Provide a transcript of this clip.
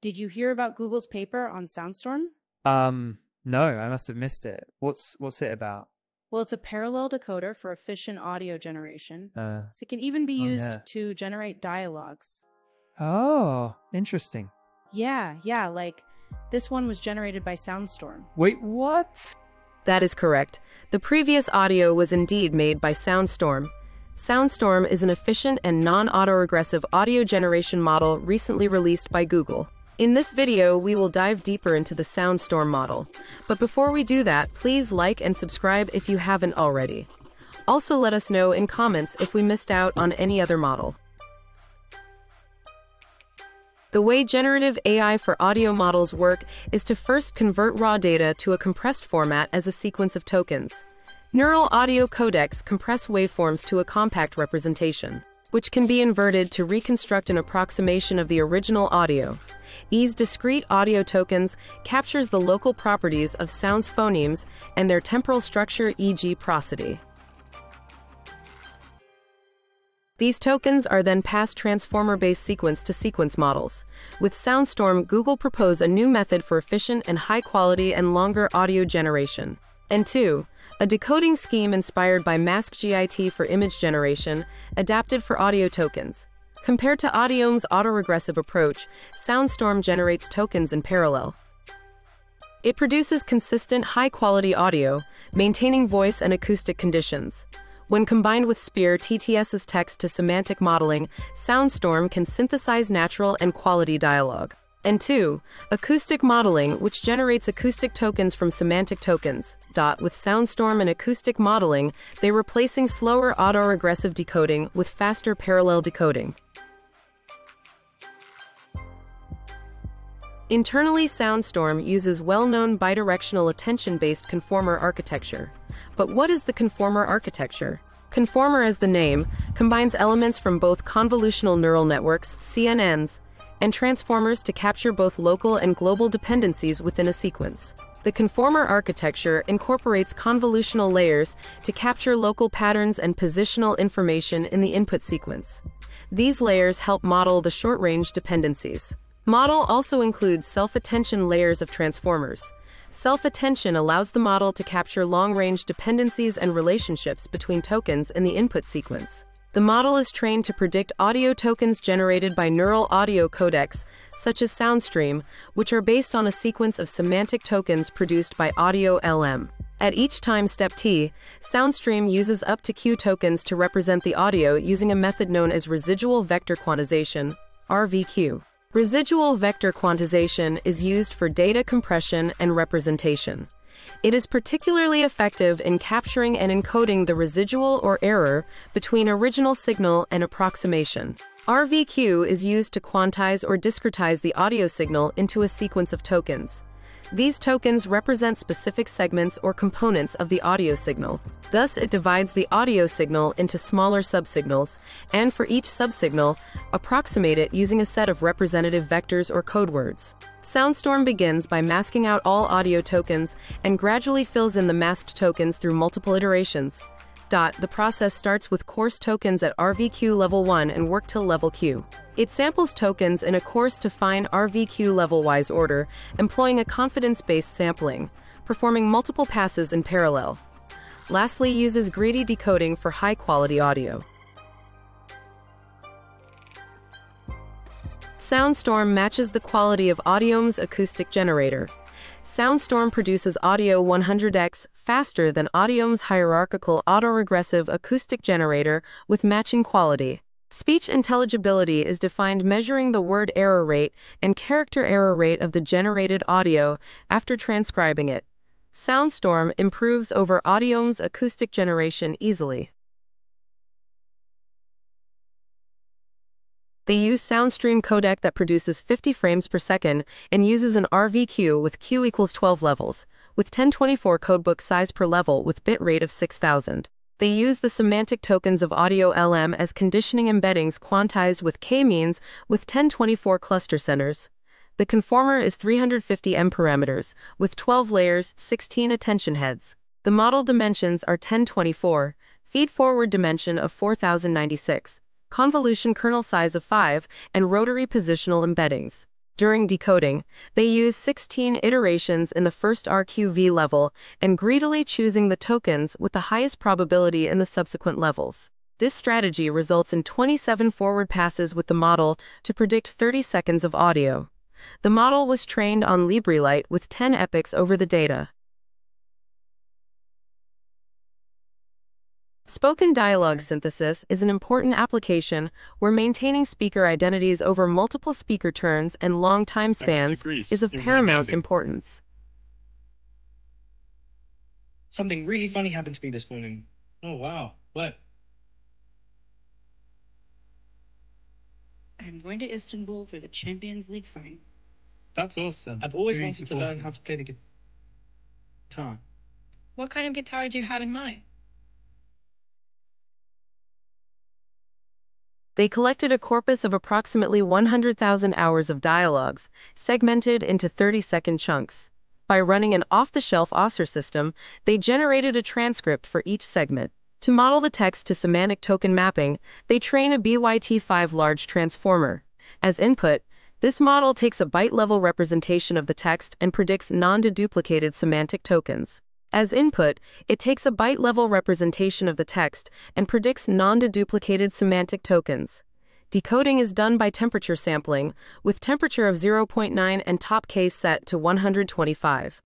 Did you hear about Google's paper on Soundstorm? Um, no, I must have missed it. What's what's it about? Well, it's a parallel decoder for efficient audio generation. Uh, So it can even be Oh, used yeah. to generate dialogues. oh, interesting. Yeah, yeah, like this one was generated by Soundstorm. Wait, what? That is correct. The previous audio was indeed made by Soundstorm. Soundstorm is an efficient and non autoregressive audio generation model recently released by Google. In this video, we will dive deeper into the Soundstorm model. But before we do that, please like and subscribe if you haven't already. Also, let us know in comments if we missed out on any other model. The way generative AI for audio models work is to first convert raw data to a compressed format as a sequence of tokens. Neural audio codecs compress waveforms to a compact representation, which can be inverted to reconstruct an approximation of the original audio. These discrete audio tokens captures the local properties of sounds phonemes and their temporal structure e.g. prosody. These tokens are then passed transformer-based sequence to sequence models. With Soundstorm, Google propose a new method for efficient and high-quality and longer audio generation. And two, a decoding scheme inspired by MaskGIT for image generation, adapted for audio tokens. Compared to AudioLM's autoregressive approach, Soundstorm generates tokens in parallel. It produces consistent, high quality audio, maintaining voice and acoustic conditions. When combined with Spear TTS's text to semantic modeling, Soundstorm can synthesize natural and quality dialogue. And two, acoustic modeling, which generates acoustic tokens from semantic tokens. Dot with Soundstorm and acoustic modeling, they're replacing slower autoregressive decoding with faster parallel decoding. Internally, Soundstorm uses well-known bidirectional attention-based conformer architecture. But what is the conformer architecture? Conformer, as the name, combines elements from both convolutional neural networks, CNNs, and transformers to capture both local and global dependencies within a sequence. The conformer architecture incorporates convolutional layers to capture local patterns and positional information in the input sequence. These layers help model the short-range dependencies. Model also includes self-attention layers of transformers. Self-attention allows the model to capture long-range dependencies and relationships between tokens in the input sequence. The model is trained to predict audio tokens generated by neural audio codecs, such as SoundStream, which are based on a sequence of semantic tokens produced by Audio LM. At each time step t, SoundStream uses up to q tokens to represent the audio using a method known as residual vector quantization, RVQ. Residual vector quantization is used for data compression and representation. It is particularly effective in capturing and encoding the residual or error between original signal and approximation. RVQ is used to quantize or discretize the audio signal into a sequence of tokens. These tokens represent specific segments or components of the audio signal. Thus, it divides the audio signal into smaller subsignals, and for each subsignal, approximate it using a set of representative vectors or code words. Soundstorm begins by masking out all audio tokens and gradually fills in the masked tokens through multiple iterations. Dot, the process starts with coarse tokens at RVQ level 1 and work till level Q. It samples tokens in a coarse to fine RVQ level wise order, employing a confidence based sampling, performing multiple passes in parallel. Lastly, uses greedy decoding for high quality audio. Soundstorm matches the quality of AudioLM's acoustic generator. Soundstorm produces audio 100x faster than AudioLM's hierarchical autoregressive acoustic generator with matching quality. Speech intelligibility is defined measuring the word error rate and character error rate of the generated audio after transcribing it. Soundstorm improves over AudioLM's acoustic generation easily. They use SoundStream codec that produces 50 frames per second and uses an RVQ with Q equals 12 levels, with 1024 codebook size per level with bit rate of 6000. They use the semantic tokens of Audio LM as conditioning embeddings quantized with k-means with 1024 cluster centers. The conformer is 350 M parameters, with 12 layers, 16 attention heads. The model dimensions are 1024, feed-forward dimension of 4096, convolution kernel size of 5, and rotary positional embeddings. During decoding, they use 16 iterations in the first RQV level and greedily choosing the tokens with the highest probability in the subsequent levels. This strategy results in 27 forward passes with the model to predict 30 seconds of audio. The model was trained on LibriLight with 10 epochs over the data. Spoken dialogue synthesis is an important application where maintaining speaker identities over multiple speaker turns and long time spans is of paramount importance. Something really funny happened to me this morning. Oh wow. What? I'm going to Istanbul for the Champions League final. That's awesome. I've always Who are you wanted to learn how to play the guitar. What kind of guitar do you have in mind? They collected a corpus of approximately 100,000 hours of dialogues, segmented into 30 second chunks. By running an off the shelf OSR system, they generated a transcript for each segment. To model the text to semantic token mapping, they train a BYT5 large transformer. As input, this model takes a byte level representation of the text and predicts non deduplicated semantic tokens. As input, it takes a byte level representation of the text and predicts non deduplicated semantic tokens. Decoding is done by temperature sampling, with temperature of 0.9 and top case set to 125.